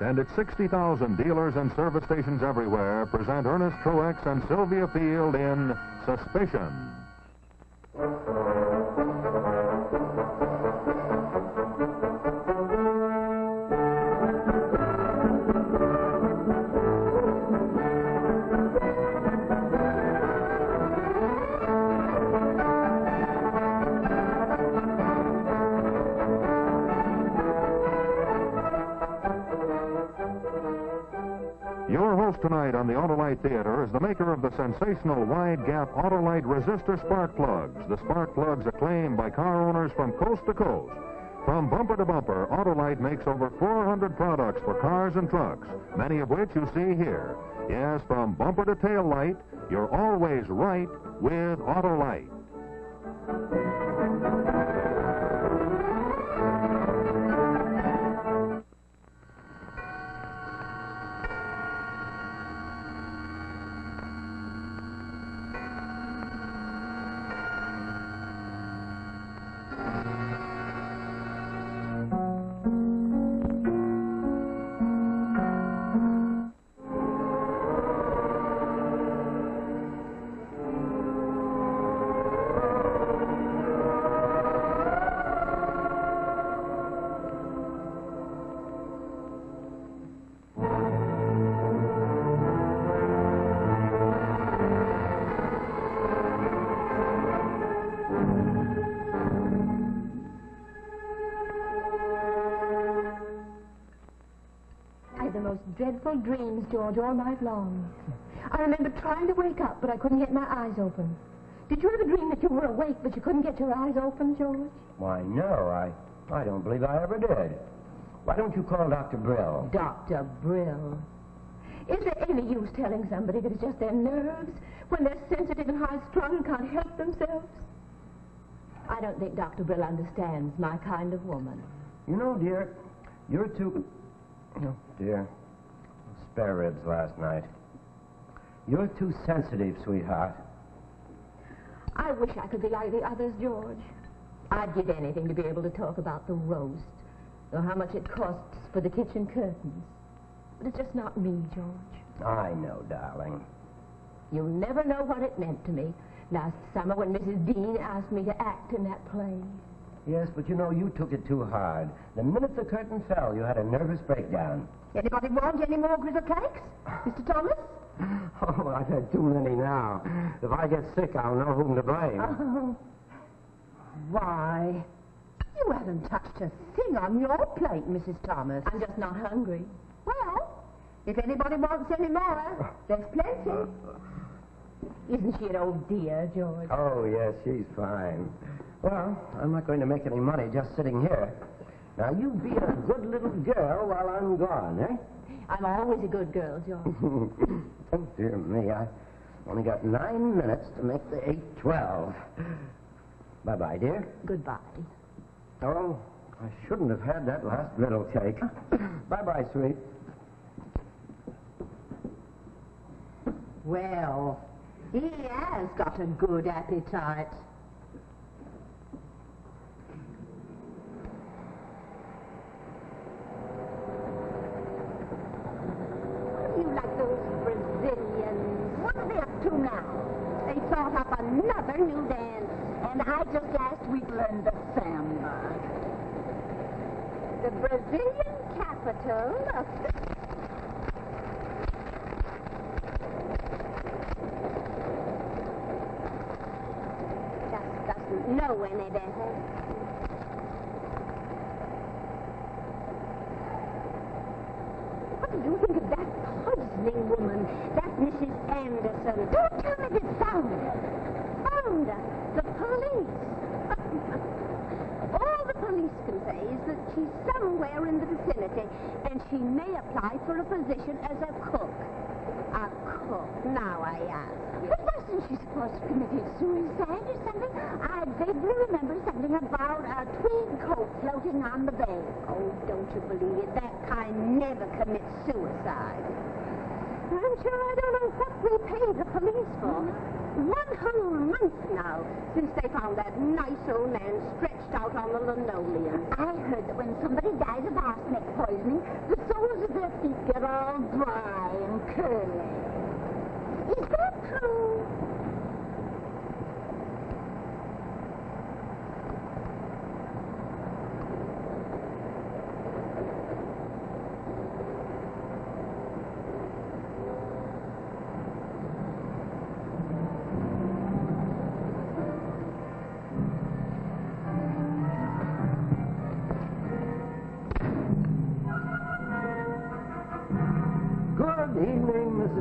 And its 60,000 dealers and service stations everywhere present Ernest Truex and Sylvia Field in Suspicion. Theater is the maker of the sensational wide gap Autolite resistor spark plugs. The spark plugs acclaimed by car owners from coast to coast. From bumper to bumper, Autolite makes over 400 products for cars and trucks, many of which you see here. Yes, from bumper to tail light, you're always right with Autolite. Dreadful dreams, George, all night long. I remember trying to wake up, but I couldn't get my eyes open. Did you ever dream that you were awake, but you couldn't get your eyes open, George? Why, no, I, I don't believe I ever did. Why don't you call Dr. Brill? Dr. Brill. Is there any use telling somebody that it's just their nerves when they're sensitive and high-strung and can't help themselves? I don't think Dr. Brill understands my kind of woman. You know, dear, you're too... Oh, dear. Spare ribs last night. You're too sensitive, sweetheart. I wish I could be like the others, George. I'd give anything to be able to talk about the roast, or how much it costs for the kitchen curtains. But it's just not me, George. I know, darling. You'll never know what it meant to me last summer when Mrs. Dean asked me to act in that play. Yes, but you know, you took it too hard. The minute the curtain fell, you had a nervous breakdown. Anybody want any more griddle cakes? Mr. Thomas? Oh, I've had too many now. If I get sick, I'll know whom to blame. Oh. Why, you haven't touched a thing on your plate, Mrs. Thomas. I'm just not hungry. Well, if anybody wants any more, there's plenty. Uh, uh. Isn't she an old dear, George? Oh, yes, she's fine. Well, I'm not going to make any money just sitting here. Now, you be a good little girl while I'm gone, eh? I'm always a good girl, John. oh, dear me, I only got nine minutes to make the 812. Bye-bye, dear. Goodbye. Oh, I shouldn't have had that last griddle cake. Bye-bye, sweet. Well, he has got a good appetite. You like those Brazilians? What are they up to now? They thought up another new dance. And I just last week learned the samba. The Brazilian capital of... Just doesn't know any better. What do you think of that puzzling woman, that Mrs. Anderson? Don't tell me they found her. Found her. The police. All the police can say is that she's somewhere in the vicinity, and she may apply for a position as a cook. A cook, now I ask. But wasn't she supposed to commit suicide or something? I vaguely remember something about a tweed coat floating on the bay. Oh, don't you believe it? That kind never commits suicide. I'm sure I don't know what we pay the police for. One whole month now since they found that nice old man stretched out on the linoleum. I heard that when somebody dies of arsenic poisoning, the soles of their feet get all dry and curly. Is that true?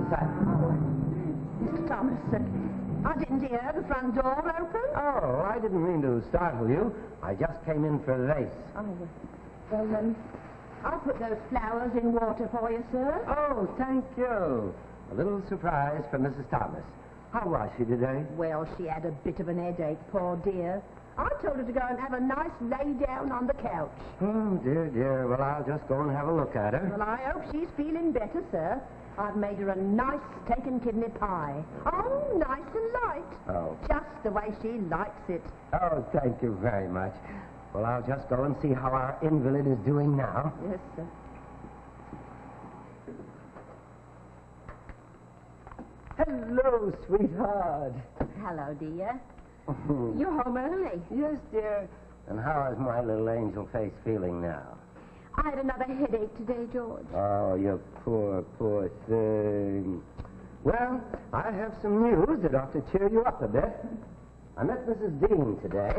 Evening, Mrs. Sutton. Mr. Thomason, I didn't hear the front door open. Oh, I didn't mean to startle you. I just came in for the race. Oh, well, then, I'll put those flowers in water for you, sir. Oh, thank you. A little surprise for Mrs. Thomas. How was she today? Well, she had a bit of an headache, poor dear. I told her to go and have a nice lay down on the couch. Oh, dear, dear. Well, I'll just go and have a look at her. Well, I hope she's feeling better, sir. I've made her a nice steak and kidney pie. Oh, nice and light. Oh. Just the way she likes it. Oh, thank you very much. Well, I'll just go and see how our invalid is doing now. Yes, sir. Hello, sweetheart. Hello, dear. You're home early. yes, dear. And how is my little angel face feeling now? I had another headache today, George. Oh, you poor, poor thing. Well, I have some news that ought to cheer you up a bit. I met Mrs. Dean today,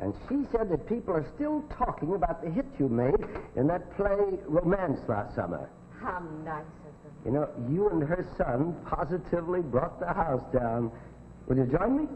and she said that people are still talking about the hit you made in that play Romance last summer. How nice of them. You know, you and her son positively brought the house down. Will you join me?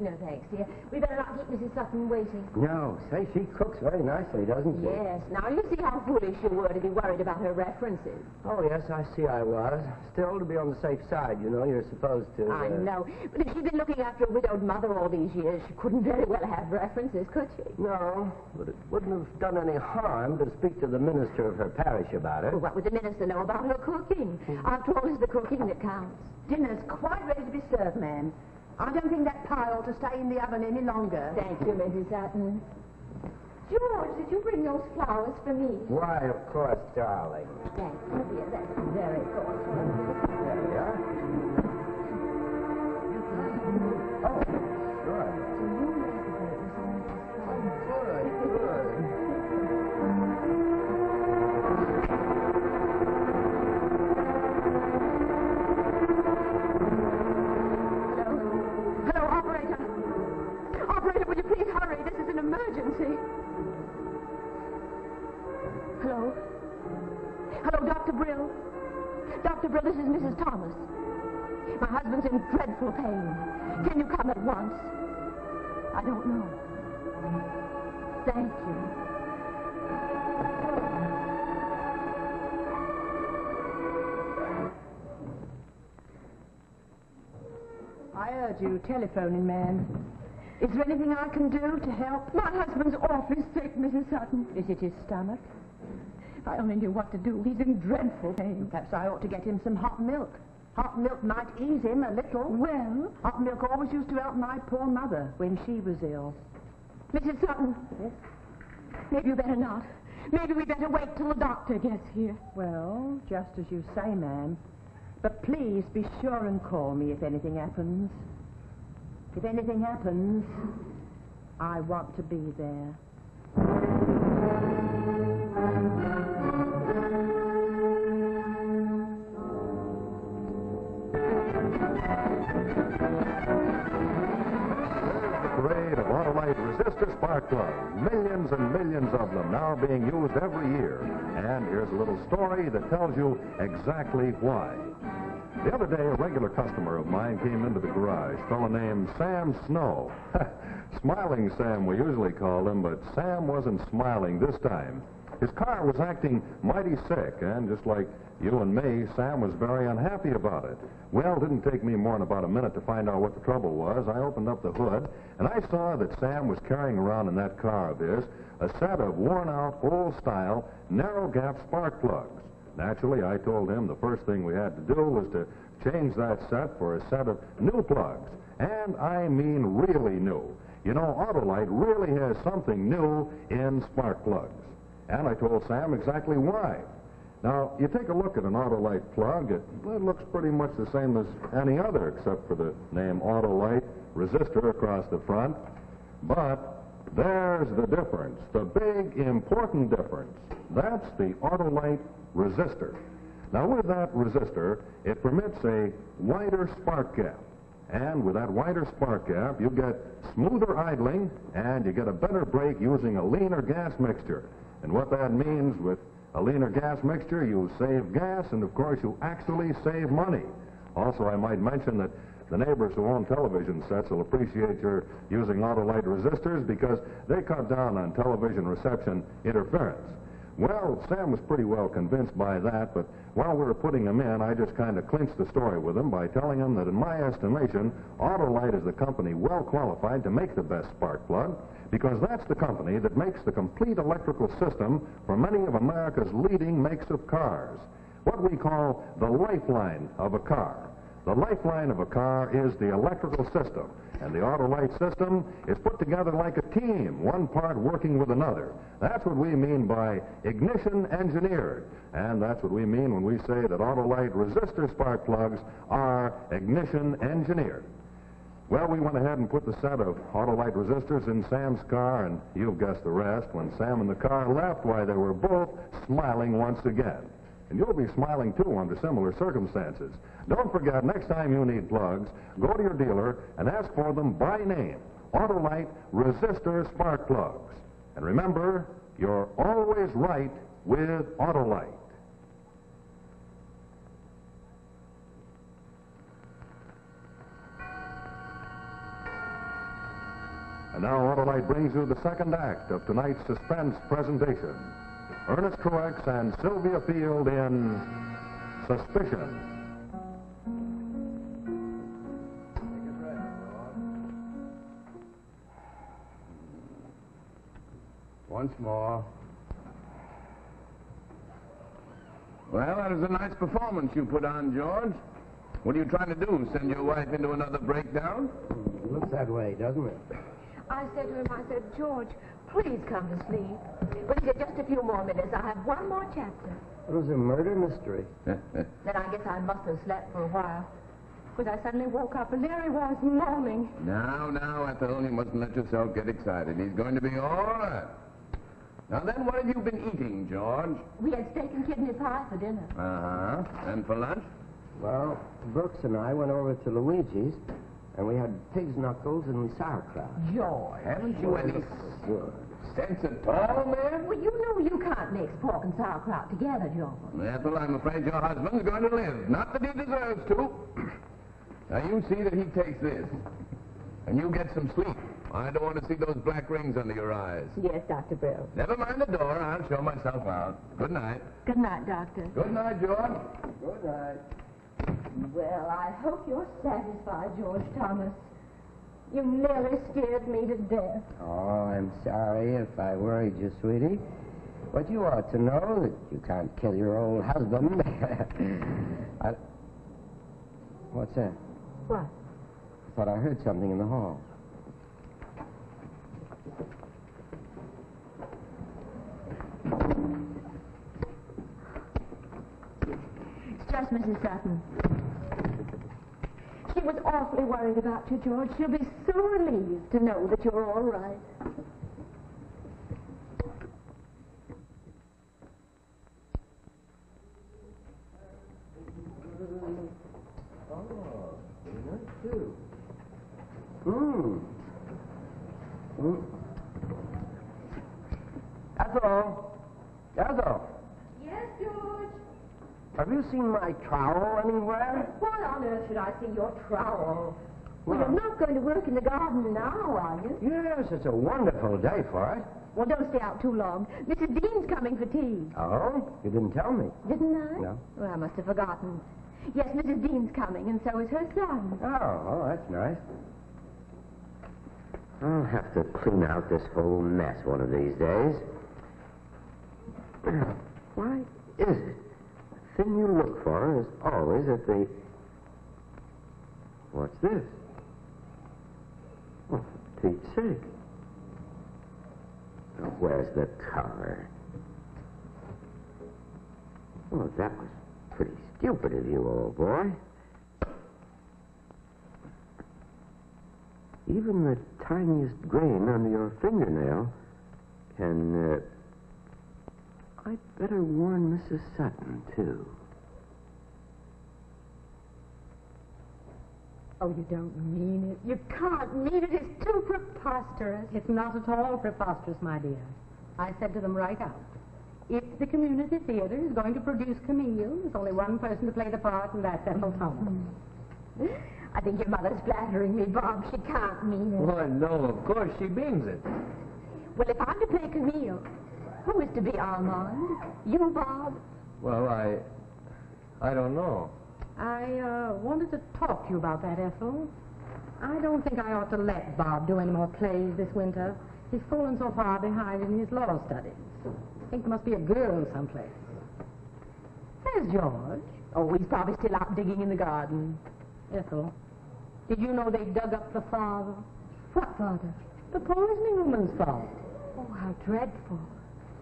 No, thanks, dear. We better not keep Mrs. Sutton waiting. No. Say, she cooks very nicely, doesn't she? Yes. Now, you see how foolish you were to be worried about her references. Oh, yes, I see I was. Still, to be on the safe side, you know, you're supposed to. I uh, know. But if she'd been looking after a widowed mother all these years, she couldn't very well have references, could she? No, but it wouldn't have done any harm to speak to the minister of her parish about Well, it. what would the minister know about her cooking? After all, it's the cooking that counts. Dinner's quite ready to be served, ma'am. I don't think that pie ought to stay in the oven any longer. Thank you, Mrs. Sutton. George, did you bring those flowers for me? Why, of course, darling. Thank you, dear. That's very thoughtful. Brill. Dr. Brill, this is Mrs. Thomas. My husband's in dreadful pain. Can you come at once? I don't know. Thank you. I urge you, telephoning man. Is there anything I can do to help? My husband's awfully sick, Mrs. Sutton. Is it his stomach? If I only knew what to do. He's in dreadful pain. Perhaps I ought to get him some hot milk. Hot milk might ease him a little. Well? Hot milk always used to help my poor mother when she was ill. Mrs. Sutton. Yes? Maybe you better not. Maybe we better wait till the doctor gets here. Well, just as you say, ma'am. But please be sure and call me if anything happens. If anything happens, I want to be there. Parade of Autolite resistor spark plugs. Millions and millions of them now being used every year. And here's a little story that tells you exactly why. The other day, a regular customer of mine came into the garage, a fellow named Sam Snow. Smiling Sam, we usually call him, but Sam wasn't smiling this time. His car was acting mighty sick, and just like you and me, Sam was very unhappy about it. Well, it didn't take me more than about a minute to find out what the trouble was. I opened up the hood, and I saw that Sam was carrying around in that car of his a set of worn-out, old-style, narrow-gap spark plugs. Naturally, I told him the first thing we had to do was to change that set for a set of new plugs. And I mean really new. You know, Autolite really has something new in spark plugs. And I told Sam exactly why. Now, you take a look at an Autolite plug, it, it looks pretty much the same as any other, except for the name Autolite resistor across the front. But there's the difference, the big important difference. That's the Autolite resistor. Now, with that resistor, it permits a wider spark gap. And with that wider spark gap, you get smoother idling and you get a better brake using a leaner gas mixture. And what that means with a leaner gas mixture, you save gas and, of course, you actually save money. Also, I might mention that the neighbors who own television sets will appreciate your using Autolite resistors because they cut down on television reception interference. Well, Sam was pretty well convinced by that, but while we were putting him in, I just kind of clinched the story with him by telling him that in my estimation, Autolite is the company well qualified to make the best spark plug because that's the company that makes the complete electrical system for many of America's leading makes of cars. What we call the lifeline of a car. The lifeline of a car is the electrical system, and the Autolite system is put together like a team, one part working with another. That's what we mean by ignition engineered, and that's what we mean when we say that Autolite resistor spark plugs are ignition engineered. Well, we went ahead and put the set of Autolite resistors in Sam's car, and you've guessed the rest. When Sam and the car left, why, they were both smiling once again. And you'll be smiling too under similar circumstances. Don't forget, next time you need plugs, go to your dealer and ask for them by name. Autolite resistor spark plugs. And remember, you're always right with Autolite. And now Autolite brings you the second act of tonight's suspense presentation. Ernest Truex and Sylvia Field in Suspicion. Once more. Well, that is a nice performance you put on, George. What are you trying to do? Send your wife into another breakdown? It looks that way, doesn't it? I said to him, I said, George, please come to sleep. But he said, just a few more minutes. I have one more chapter. It was a murder mystery. Then I guess I must have slept for a while. Because I suddenly woke up and there he was moaning. now, now, Ethel, you mustn't let yourself get excited. He's going to be all right. Now then, what have you been eating, George? We had steak and kidney pie for dinner. Uh-huh. And for lunch? Well, Brooks and I went over to Luigi's, and we had pig's knuckles and sauerkraut. George. Haven't you any Good. sense at all, man? Well, you know you can't mix pork and sauerkraut together, George. Ethel, I'm afraid your husband's going to live. Not that he deserves to. now, you see that he takes this. And you get some sleep. I don't want to see those black rings under your eyes. Yes, Dr. Brill. Never mind the door. I'll show myself out. Good night. Good night, Doctor. Good night, George. Good night. Well, I hope you're satisfied, George Thomas. You nearly scared me to death. Oh, I'm sorry if I worried you, sweetie. But you ought to know that you can't kill your old husband. I... What's that? What? I thought I heard something in the hall. It's just Mrs. Sutton. She was awfully worried about you, George. She'll be so relieved to know that you're all right. Oh, nice too. Hmm. Hmm. Ethel. Ethel. Yes, George. Have you seen my trowel anywhere? On earth should I see your trowel? Well, you're not going to work in the garden now, are you? Yes, it's a wonderful day for it. Well, don't stay out too long. Mrs. Dean's coming for tea. Oh? You didn't tell me. Didn't I? No. Well, I must have forgotten. Yes, Mrs. Dean's coming, and so is her son. Oh, oh, that's nice. I'll have to clean out this whole mess one of these days. Why is it The thing you look for is always at the. What's this? Oh, for Pete's sake. Where's the car? Well, that was pretty stupid of you, old boy. Even the tiniest grain under your fingernail can. Uh... I'd better warn Mrs. Sutton, too. Oh, you don't mean it. You can't mean it. It's too preposterous. It's not at all preposterous, my dear. I said to them right out. If the community theater is going to produce Camille, there's only one person to play the part, and that's Ethel Thomas. I think your mother's flattering me, Bob. She can't mean it. Why, no, of course she means it. Well, if I'm to play Camille, who is to be Armand? You, Bob? Well, I. I don't know. I uh, wanted to talk to you about that, Ethel. I don't think I ought to let Bob do any more plays this winter. He's fallen so far behind in his law studies. I think there must be a girl someplace. Where's George? Oh, he's probably still out digging in the garden. Ethel, did you know they dug up the father? What father? The poisoning woman's father. Oh, how dreadful.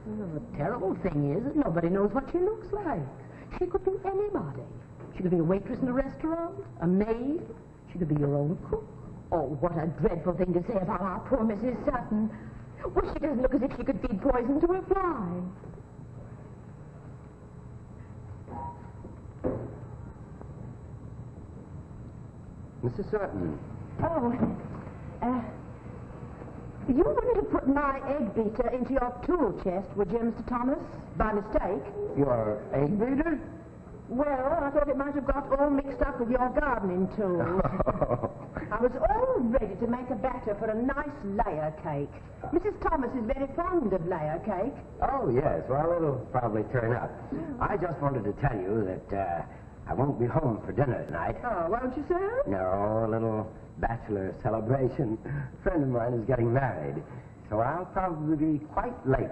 The terrible thing is that nobody knows what she looks like. She could be anybody. She could be a waitress in a restaurant, a maid. She could be your own cook. Oh, what a dreadful thing to say about our poor Mrs. Sutton. Well, she doesn't look as if she could feed poison to a fly. Mrs. Sutton. Oh, uh, you wouldn't have put my egg beater into your tool chest, would you, Mr. Thomas, by mistake? Your egg beater? Well, I thought it might have got all mixed up with your gardening tools. I was all ready to make a batter for a nice layer cake. Mrs. Thomas is very fond of layer cake. Oh, yes. Well, it'll probably turn up. I just wanted to tell you that uh, I won't be home for dinner tonight. Oh, won't you, sir? No, a little bachelor celebration. A friend of mine is getting married, so I'll probably be quite late.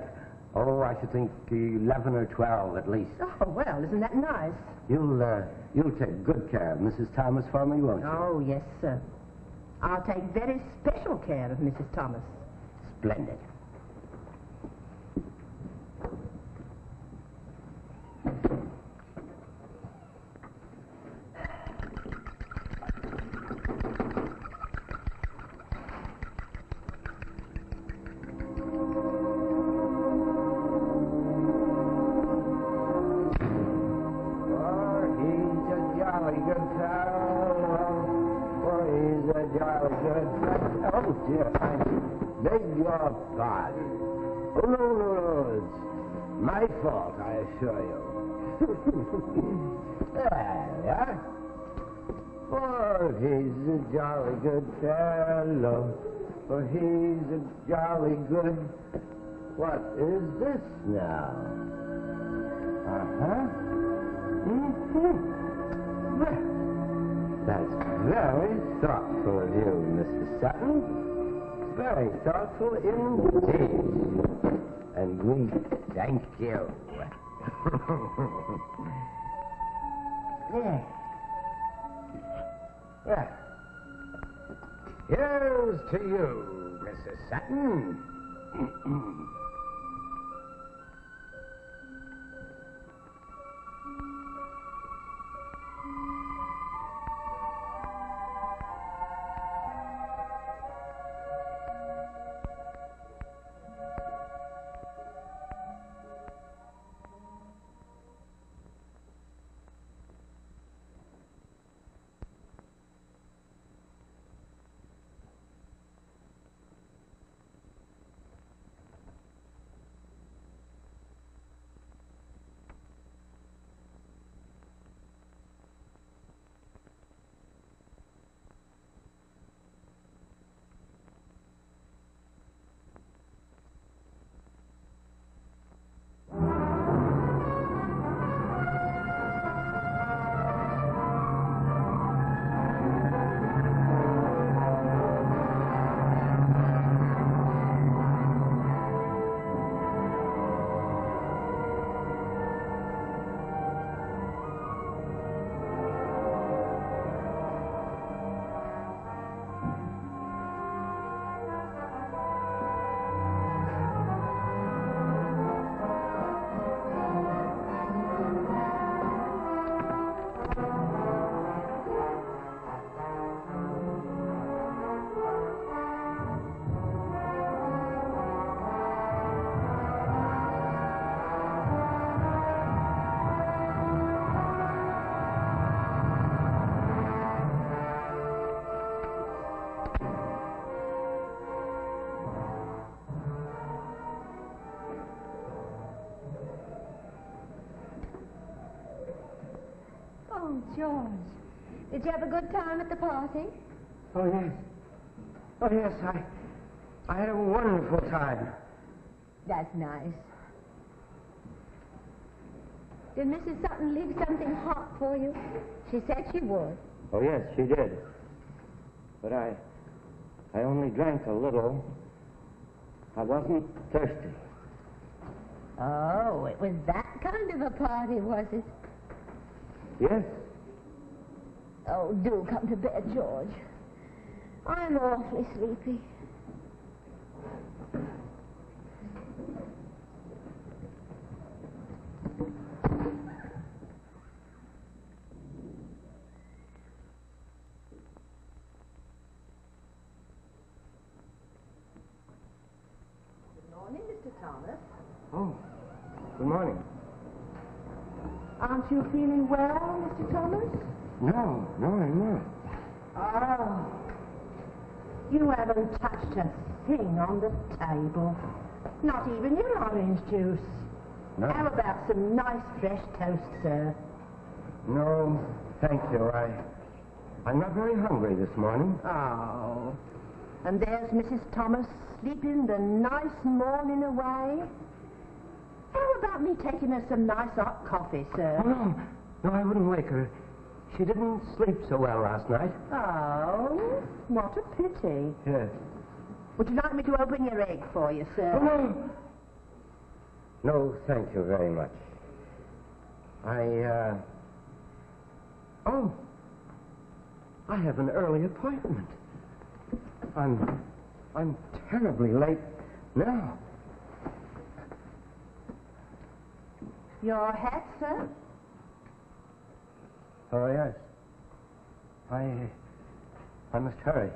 Oh, I should think 11 or 12 at least. Oh, well, isn't that nice? You'll, uh, you'll take good care of Mrs. Thomas for me, won't you? Oh, yes, sir. I'll take very special care of Mrs. Thomas. Splendid. Dear, I beg your pardon. Oh, no, no, no. It's my fault, I assure you. there we. For he's a jolly good fellow. For he's a jolly good... What is this now? Uh-huh. Mm-hmm. That's very thoughtful of you, Mrs. Sutton. Very thoughtful indeed. And we thank you. here's to you, Mrs. Sutton. George. Did you have a good time at the party? Oh, yes. Oh, yes, I, I had a wonderful time. That's nice. Did Mrs. Sutton leave something hot for you? She said she would. Oh, yes, she did. But I, I only drank a little. I wasn't thirsty. Oh, it was that kind of a party, was it? Yes? Oh, do come to bed, George. I'm awfully sleepy. Good morning, Mr. Thomas. Oh, good morning. Aren't you feeling well, Mr. Thomas? No, no, I'm not. Oh. Ah, you haven't touched a thing on the table. Not even your orange juice. No. How about some nice fresh toast, sir? No, thank you. I, I'm not very hungry this morning. Oh. And there's Mrs. Thomas sleeping the nice morning away. How about me taking her some nice hot coffee, Oh, sir? no, no, I wouldn't wake her. She didn't sleep so well last night. Oh, what a pity. Yes. Would you like me to open your egg for you, sir? Oh, no. No, thank you very much. I, uh... Oh. I have an early appointment. I'm... I'm terribly late now. Your hat, sir? Oh, yes. I... I must hurry.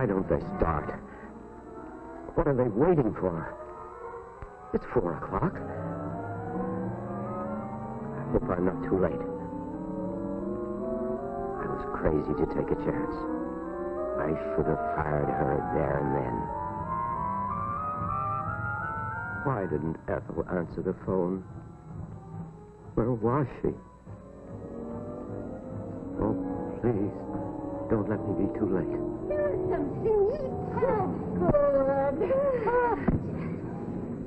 Why don't they start? What are they waiting for? It's four o'clock. I hope I'm not too late. I was crazy to take a chance. I should have fired her there and then. Why didn't Ethel answer the phone? Where was she? Oh, please, don't let me be too late. Good.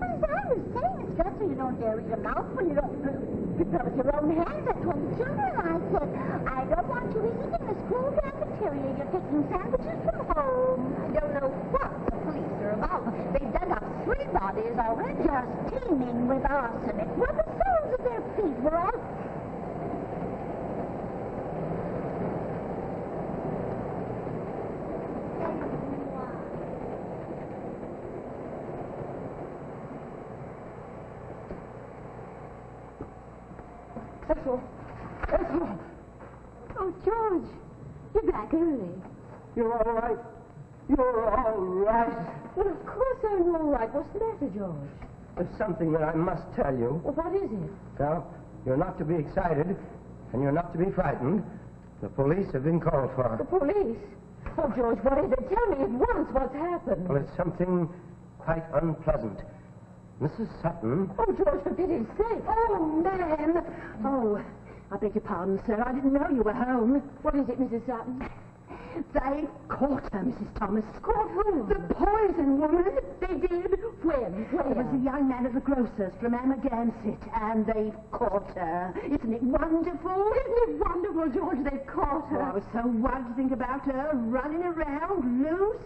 As I was saying, it's just you don't dare eat a mouthful. You don't prepare with your own hands. I told the I said, I don't want you eating in the school cafeteria. You're taking sandwiches from home. I don't know what the police are about. They dug up three bodies already. Just teeming with arsenic. Where the soles of their feet were all Ethel. Ethel. Oh, George, you're back early. You're all right. You're all right. Well, of course I'm all right. What's the matter, George? There's something that I must tell you. Well, what is it? Well, you're not to be excited, and you're not to be frightened. The police have been called for. The police? Oh, George, what is it? Tell me at once what's happened. Well, it's something quite unpleasant. Mrs. Sutton. Oh, George, for pity's sake. Oh, man. Oh, I beg your pardon, sir. I didn't know you were home. What is it, Mrs. Sutton? They caught her, Mrs. Thomas. Caught who? The poison woman. They did? When? Where? It was a young man at the grocer's from Amagansett, and they've caught her. Isn't it wonderful? Isn't it wonderful, George? They've caught Oh, her. I was so wild to think about her running around loose.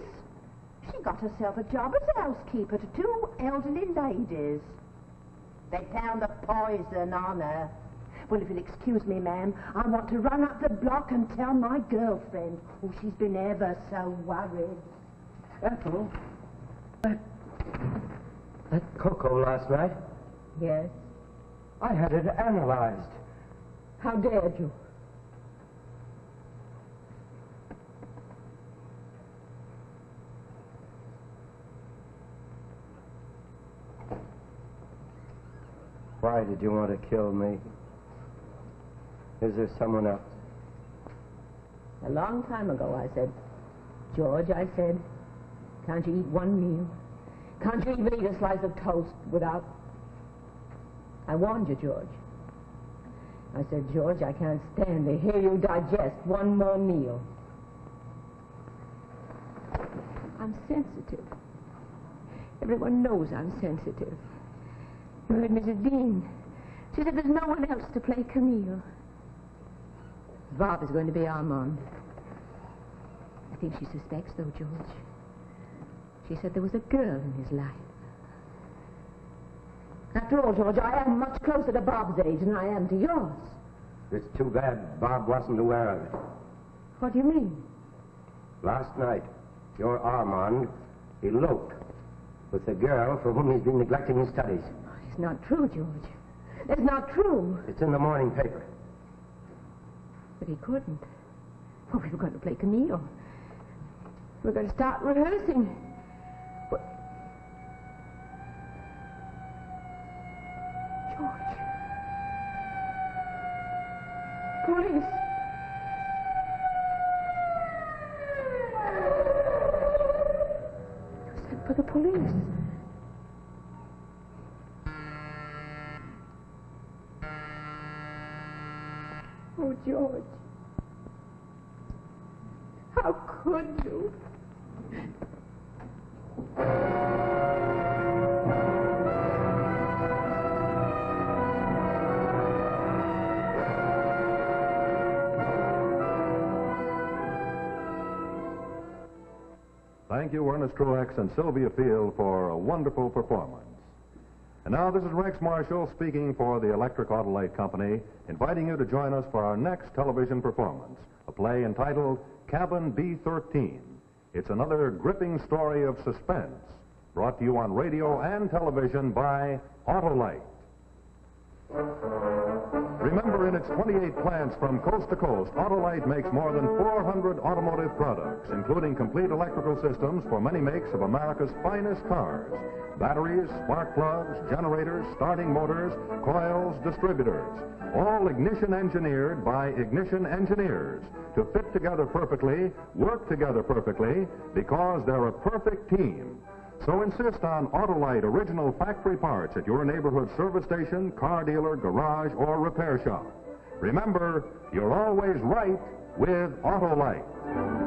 She got herself a job as housekeeper to two elderly ladies. They found the poison on her. Well, if you'll excuse me, ma'am, I want to run up the block and tell my girlfriend. Oh, she's been ever so worried. Ethel, that, that cocoa last night, Yes? I had it analyzed. How dared you? Why did you want to kill me? Is there someone else? A long time ago, I said, George, I said, can't you eat one meal? Can't you even eat a slice of toast without... I warned you, George. I said, George, I can't stand to hear you digest one more meal. I'm sensitive. Everyone knows I'm sensitive. You heard Mrs. Dean. She said there's no one else to play Camille. Bob is going to be Armand. I think she suspects, though, George. She said there was a girl in his life. After all, George, I am much closer to Bob's age than I am to yours. It's too bad Bob wasn't aware of it. What do you mean? Last night, your Armand eloped with the girl for whom he's been neglecting his studies. It's not true, George. It's not true. It's in the morning paper. But he couldn't. Oh, we were going to play Camille. We were going to start rehearsing. Thank you, Ernest Truex and Sylvia Field, for a wonderful performance. And now this is Rex Marshall speaking for the Electric Autolite Company, inviting you to join us for our next television performance, a play entitled Cabin B-13. It's another gripping story of suspense, brought to you on radio and television by Autolite. Remember, in its 28 plants from coast to coast, Autolite makes more than 400 automotive products, including complete electrical systems for many makes of America's finest cars. Batteries, spark plugs, generators, starting motors, coils, distributors. All ignition engineered by ignition engineers to fit together perfectly, work together perfectly, because they're a perfect team. So insist on Autolite original factory parts at your neighborhood service station, car dealer, garage, or repair shop. Remember, you're always right with Autolite.